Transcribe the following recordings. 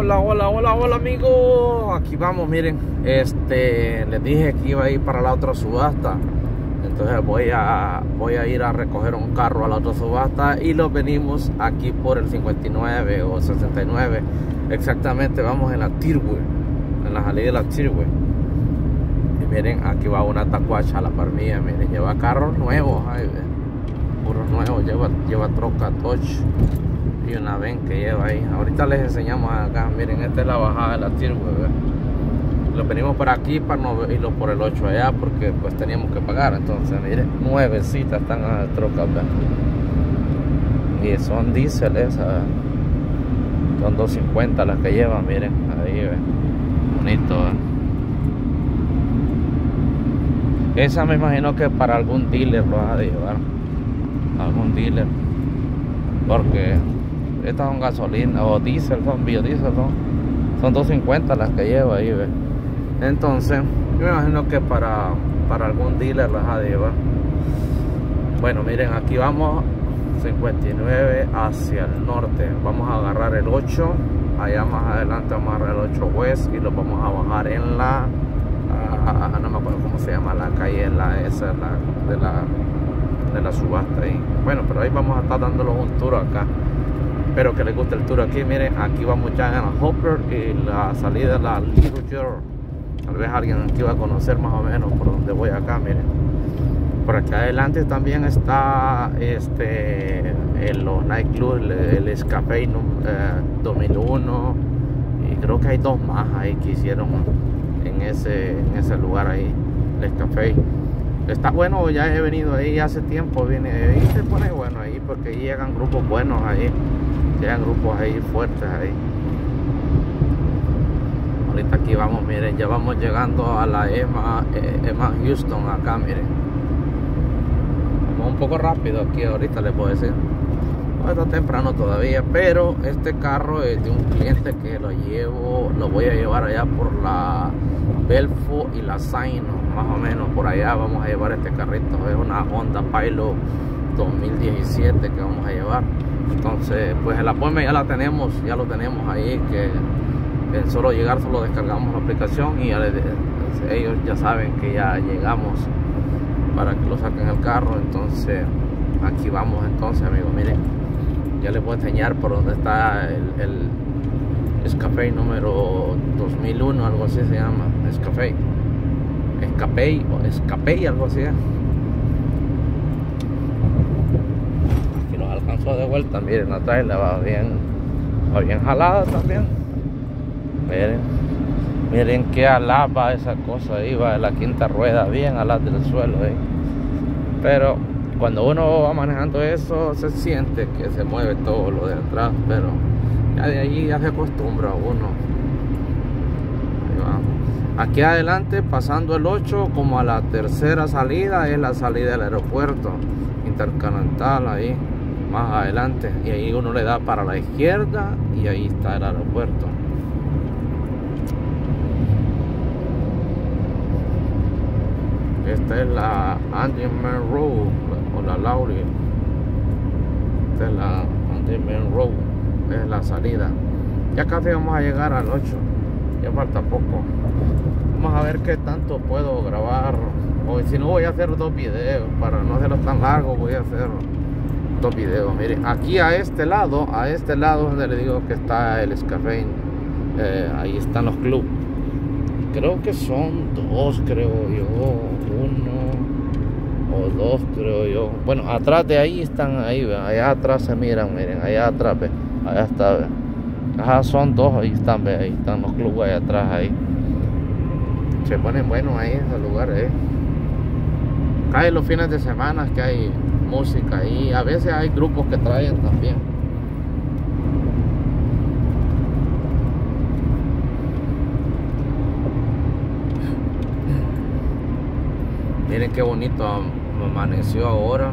Hola, hola, hola, hola amigos. Aquí vamos, miren. Este, les dije que iba a ir para la otra subasta. Entonces voy a voy a ir a recoger un carro a la otra subasta y lo venimos aquí por el 59 o 69. Exactamente, vamos en la Tirwe, en la salida de la Tirwe. Y miren, aquí va una tacuacha a la par mía, miren, lleva carros nuevos, ay, puros nuevos, lleva, lleva troca y una ven que lleva ahí. Ahorita les enseñamos acá, miren, esta es la bajada de la Tirwe, lo venimos por aquí para no irlo por el 8 allá porque pues teníamos que pagar. Entonces miren citas están a trocas y son diésel esas son 250 las que llevan miren ahí ¿ve? bonito esa me imagino que para algún dealer lo va a llevar algún dealer porque estas son gasolina o diésel son biodiesel son son 250 las que lleva ahí ¿ve? entonces yo me imagino que para para algún dealer las ha llevar. Bueno miren aquí vamos 59 hacia el norte. Vamos a agarrar el 8 allá más adelante vamos a agarrar el 8 west y lo vamos a bajar en la uh, no me acuerdo cómo se llama la calle la esa la, de la de la subasta ahí. Bueno pero ahí vamos a estar dándolos un tour acá espero que les guste el tour aquí. Miren aquí vamos ya en la Hopper y la salida de la Little Jerk tal vez alguien aquí va a conocer más o menos por donde voy acá miren. Por acá adelante también está este en los nightclubs el, el Escape eh, 2001 y creo que hay dos más ahí que hicieron en ese en ese lugar ahí el Escape. Está bueno ya he venido ahí hace tiempo viene ahí se pone bueno ahí porque llegan grupos buenos ahí llegan grupos ahí fuertes ahí aquí vamos, miren, ya vamos llegando a la EMA, eh, EMA Houston acá, miren. Vamos un poco rápido aquí ahorita les puedo decir. No está temprano todavía, pero este carro es de un cliente que lo llevo, lo voy a llevar allá por la Belfo y la Zaino, más o menos por allá vamos a llevar este carrito. Es una Honda Pilot 2017 que vamos a llevar. Entonces, pues el apoyo ya la tenemos, ya lo tenemos ahí que solo llegar solo descargamos la aplicación y ellos ya saben que ya llegamos para que lo saquen el carro. Entonces aquí vamos entonces amigos miren ya les voy a enseñar por dónde está el, el escape número 2001 algo así se llama. Escape escape o escape algo así alcanzó de vuelta miren la trailer va bien va bien jalada también. Miren miren que alaba esa cosa ahí va de la quinta rueda bien alada del suelo ahí pero cuando uno va manejando eso se siente que se mueve todo lo de atrás pero ya de ahí ya se acostumbra uno. Aquí adelante pasando el 8 como a la tercera salida es la salida del aeropuerto intercontinental ahí más adelante. Y ahí uno le da para la izquierda y ahí está el aeropuerto. Esta es la Man Road o la Laurie esta es la Man Road es la salida. Ya casi vamos a llegar al 8 ya falta poco. Vamos a ver qué tanto puedo grabar o si no voy a hacer dos videos para no hacerlo tan largo voy a hacer dos videos. Miren aquí a este lado a este lado donde le digo que está el Escafé eh, ahí están los clubes creo que son dos creo yo. Uno o dos creo yo. Bueno atrás de ahí están ahí allá atrás se miran miren allá atrás allá está Ajá, son dos ahí están ahí están los clubes allá atrás ahí. Se ponen buenos ahí esos lugares eh. caen los fines de semana que hay música y a veces hay grupos que traen también. Miren qué bonito amaneció ahora.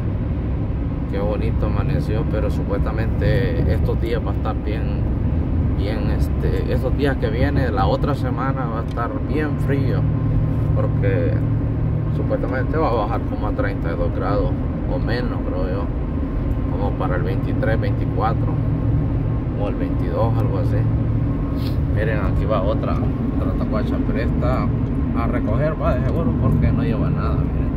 Qué bonito amaneció pero supuestamente estos días va a estar bien bien este estos días que viene la otra semana va a estar bien frío porque supuestamente va a bajar como a 32 grados o menos creo yo como para el 23 24 o el 22 algo así Miren, aquí va otra, otra tacuacha, pero esta a recoger va de seguro porque no lleva nada, miren.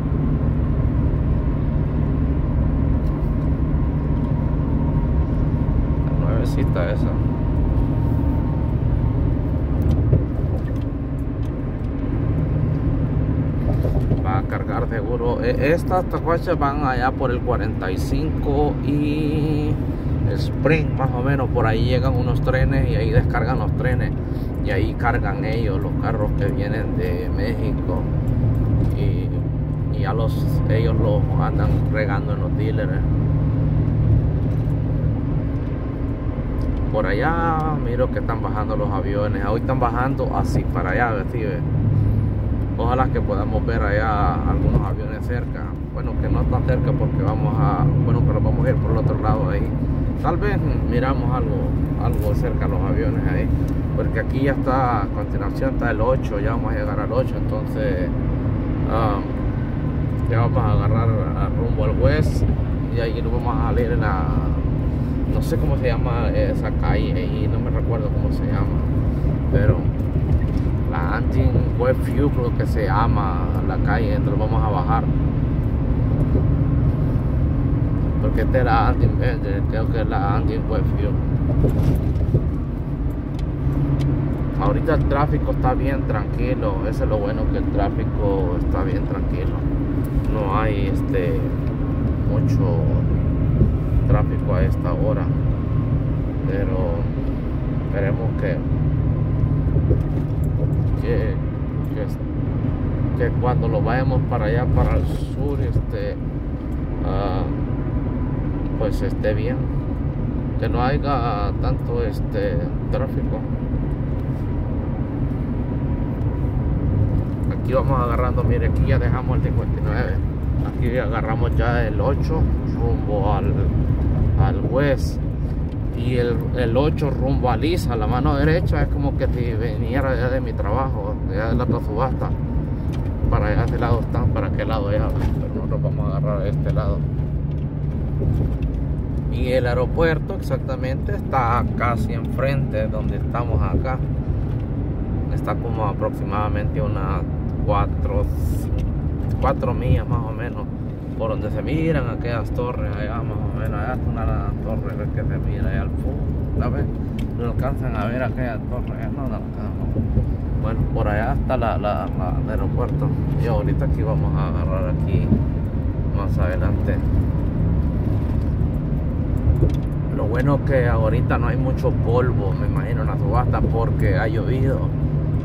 La nuevecita esa. A cargar seguro. E, estas tacuachas van allá por el 45 y Spring, más o menos. Por ahí llegan unos trenes y ahí descargan los trenes. Y ahí cargan ellos los carros que vienen de México. Y, y ya los, ellos los andan regando en los dealers. Por allá miro que están bajando los aviones. Hoy están bajando así para allá, ¿ves? Ojalá que podamos ver allá algunos aviones cerca. Bueno, que no tan cerca porque vamos a, bueno, pero vamos a ir por el otro lado ahí. Tal vez miramos algo, algo cerca de los aviones ahí. Porque aquí ya está, a continuación está el 8, ya vamos a llegar al 8, entonces um, ya vamos a agarrar rumbo al west y ahí nos vamos a salir en la, no sé cómo se llama esa calle ahí, no me recuerdo cómo se llama, pero la Antin Webview creo que se llama la calle, entonces vamos a bajar. Porque esta es la Antin creo que es la Antin Webview ahorita el tráfico está bien tranquilo eso es lo bueno que el tráfico está bien tranquilo. No hay este mucho tráfico a esta hora pero esperemos que que, que, cuando lo vayamos para allá para el sur este uh, pues esté bien. Que no haya tanto este tráfico. Aquí vamos agarrando mire aquí ya dejamos el 59 aquí agarramos ya el 8 rumbo al al west y el, el 8 rumbo a la mano derecha es como que si viniera ya de mi trabajo, ya de la subasta. Para allá de lado están, para qué lado ya, pero nosotros vamos a agarrar este lado. Y el aeropuerto exactamente está casi enfrente donde estamos acá. Está como aproximadamente unas 4, 4 millas más o menos por donde se miran aquellas torres allá más o menos allá está una torre que se mira allá al fondo ¿sabes? no alcanzan a ver aquellas torres no, no, no, bueno por allá está el aeropuerto. Y ahorita aquí vamos a agarrar aquí más adelante. Lo bueno que ahorita no hay mucho polvo me imagino en la subasta porque ha llovido.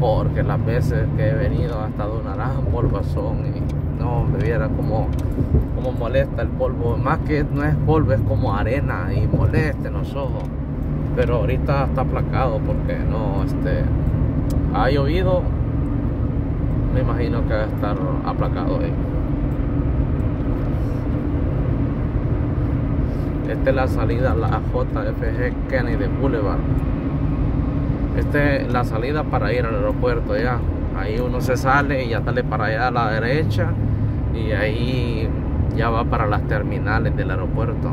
Porque las veces que he venido ha estado una gran polvazón y no me viera como, como molesta el polvo. Más que no es polvo, es como arena y molesta en los ojos. Pero ahorita está aplacado porque no, este, ha llovido. Me imagino que va a estar aplacado ahí. Esta es la salida a la JFG Kennedy Boulevard. Esta es la salida para ir al aeropuerto ya. Ahí uno se sale y ya sale para allá a la derecha y ahí ya va para las terminales del aeropuerto.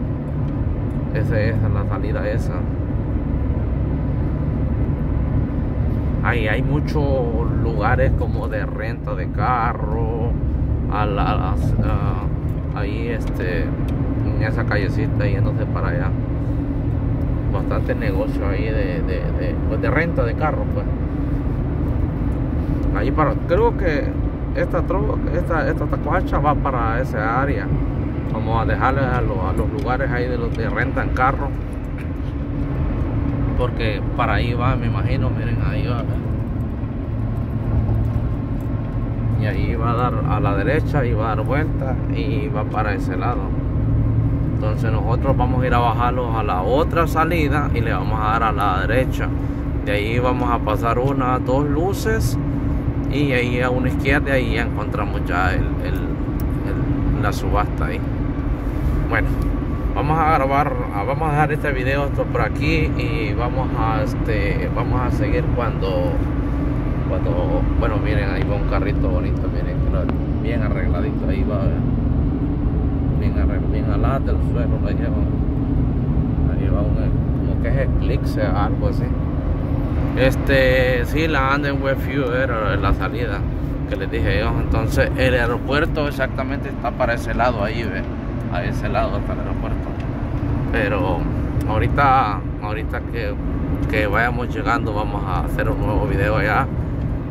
Esa es la salida esa. Ahí hay muchos lugares como de renta de carro, a las, ahí este, en esa callecita yéndose para allá. Bastante negocio ahí de, de, de, pues de renta de carro, pues. Ahí para, creo que esta esta, esta tacuacha va para esa área. Vamos a dejarle a, los lugares ahí de los de renta en carro. Porque para ahí va, me imagino, miren, ahí va. Y ahí va a dar a la derecha y va a dar vuelta y va para ese lado. Entonces nosotros vamos a ir a bajarlos a la otra salida y le vamos a dar a la derecha. De ahí vamos a pasar una, dos luces y ahí a una izquierda y ya encontramos ya el, la subasta ahí. Bueno vamos a grabar vamos a dejar este video por aquí y vamos a este vamos a seguir cuando cuando bueno miren ahí va un carrito bonito miren bien arregladito ahí va bien arreglado bien alada del suelo ahí va, ahí va un, como que es eclipse algo así Este, sí, la Anden Westview era la salida que les dije yo. Entonces, el aeropuerto exactamente está para ese lado ahí. A ese lado está el aeropuerto. Pero ahorita, ahorita que, que vayamos llegando, vamos a hacer un nuevo video allá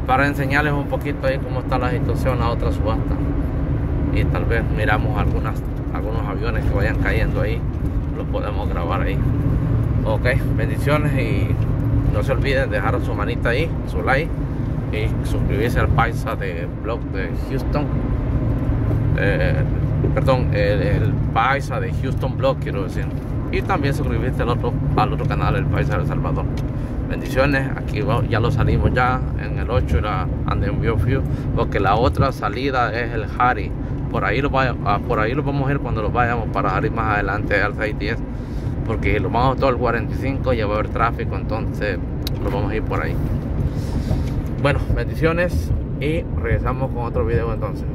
para enseñarles un poquito ahí cómo está la situación a otra subasta. Y tal vez miramos algunos aviones que vayan cayendo ahí, los podemos grabar ahí. Ok, bendiciones y no se olviden dejar su manita ahí, su like y suscribirse al paisa de blog de Houston. Eh, perdón, el, paisa de Houston Blog quiero decir. Y también suscribirse al otro, al otro canal, el paisa de El Salvador. Bendiciones, aquí ya lo salimos ya en el 8 y la Anden View, porque la otra salida es el Harry. Por ahí lo ah, por ahí lo vamos a ir cuando lo vayamos para Harry más adelante al 610 porque lo vamos todo el 45 ya va a haber tráfico entonces lo vamos a ir por ahí. Bueno bendiciones y regresamos con otro video entonces